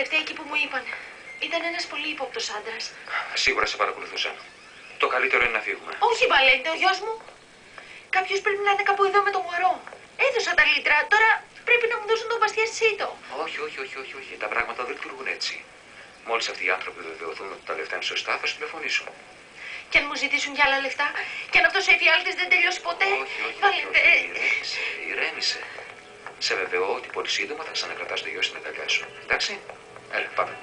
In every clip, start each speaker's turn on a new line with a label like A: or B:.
A: εκεί που μου είπαν. Ήταν ένας πολύ ύποπτος άντρας.
B: Σίγουρα σε παρακολουθούσαν. Το καλύτερο είναι να φύγουμε.
A: Όχι, Βαλέντε, ο γιος μου. Κάποιος πρέπει να είναι κάπου εδώ με το μωρό. Έδωσα τα λίτρα, τώρα πρέπει να μου δώσουν τον παστιασίτο.
B: Όχι, όχι, όχι, όχι, όχι. Τα πράγματα δεν λειτουργούν έτσι. Μόλις αυτοί οι άνθρωποι βεβαιωθούν ότι τα λεφτά είναι σωστά, θα σου τηλεφωνήσουν.
A: Και αν μου ζητήσουν κι άλλα λεφτά, και αν αυτός ο εφιάλτης δεν τελειώσει ποτέ.
B: Όχι, όχι, όχι,
A: Βαλέντε.
B: όχι. Ηρέμησε, ηρέμησε. Σε βεβαιώ ότι πολύ σύντομα θα ξανακρατάς το γιο στην αγκαλιά σου. Εντάξει; Έλα, πάμε.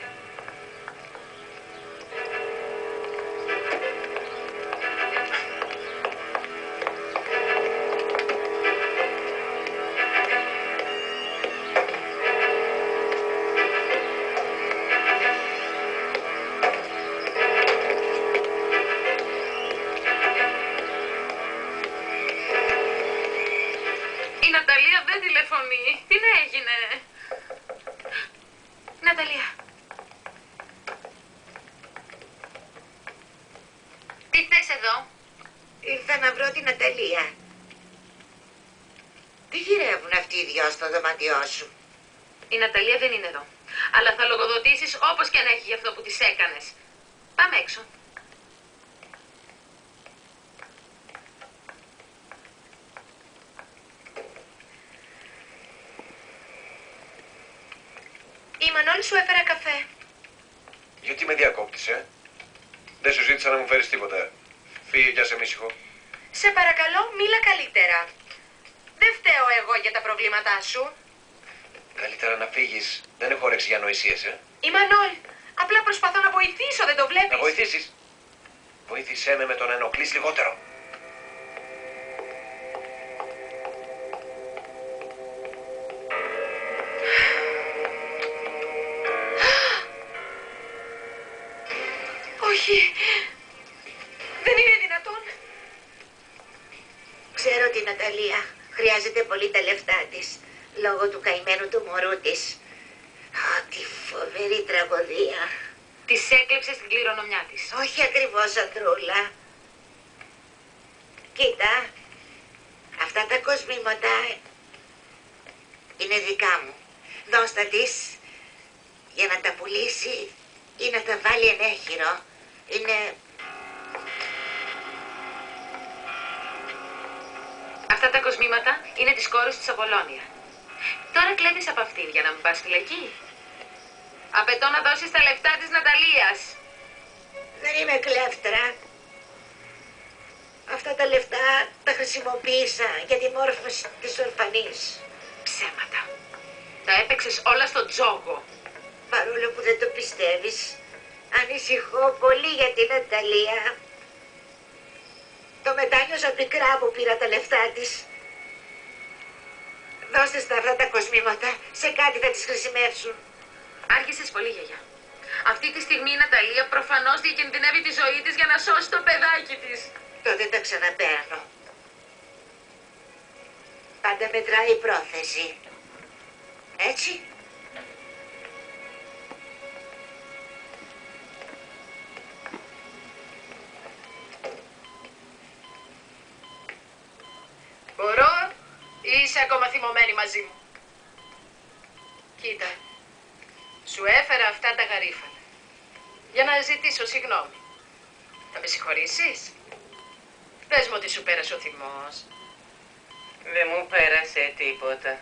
A: Η Ναταλία δεν τηλεφωνεί. Τι να έγινε; Ναταλία. Τι θες εδώ;
C: Ήρθα να βρω την Αταλία. Τι γυρεύουν αυτοί οι δυο στο δωμάτιό σου;
A: Η Ναταλία δεν είναι εδώ. Αλλά θα λογοδοτήσεις όπως και αν έχει για αυτό που της έκανες. Πάμε έξω. Η Μανώλη σου έφερα καφέ.
D: Γιατί με διακόπτεις, ε; Δεν σου ζήτησα να μου φέρεις τίποτα. Φύγε κι άσε με ήσυχο.
A: Σε παρακαλώ, μίλα καλύτερα. Δεν φταίω εγώ για τα προβλήματά σου.
D: Καλύτερα να φύγεις. Δεν έχω όρεξη για νοησίες, ε.
A: Η Μανώλη. Απλά προσπαθώ να βοηθήσω, δεν το βλέπεις;
D: Να βοηθήσεις. Βοήθησέ με με το να ενοχλείς λιγότερο.
A: Όχι. Δεν είναι δυνατόν.
C: Ξέρω την Αταλία. Χρειάζεται πολύ τα λεφτά της. Λόγω του καημένου του μωρού της. Α, τι φοβερή τραγωδία.
A: Της έκλεψε στην κληρονομιά της.
C: Όχι ακριβώς, Ανδρούλα. Κοίτα, αυτά τα κοσμήματα είναι δικά μου. Δώστα της για να τα πουλήσει ή να τα βάλει ενέχειρο. Είναι...
A: Αυτά τα κοσμήματα είναι της κόρης της Απολώνια. Τώρα κλέβεις από αυτήν για να μην πας φυλακή. Απαιτώ να δώσεις τα λεφτά της Ναταλίας.
C: Δεν είμαι κλέφτρα. Αυτά τα λεφτά τα χρησιμοποίησα για τη μόρφωση της ορφανής.
A: Ψέματα. Τα έπαιξες όλα στο τζόγο.
C: Παρόλο που δεν το πιστεύεις, ανησυχώ πολύ για την Αταλία. Το μετάνιωσα πικρά που πήρα τα λεφτά της. Δώστε στα αυτά τα κοσμήματα, σε κάτι θα τις χρησιμεύσουν.
A: Άργησες πολύ, γιαγιά. Αυτή τη στιγμή η Ναταλία προφανώς διακινδυνεύει τη ζωή της για να σώσει το παιδάκι της.
C: Τότε τα ξαναπαίρνω. Πάντα μετράει η πρόθεση.
A: Είσαι ακόμα θυμωμένη μαζί μου. Κοίτα, σου έφερα αυτά τα γαρίφαλα για να ζητήσω συγγνώμη. Θα με συγχωρήσεις; Πες μου ότι σου πέρασε ο θυμός.
E: Δεν μου πέρασε τίποτα.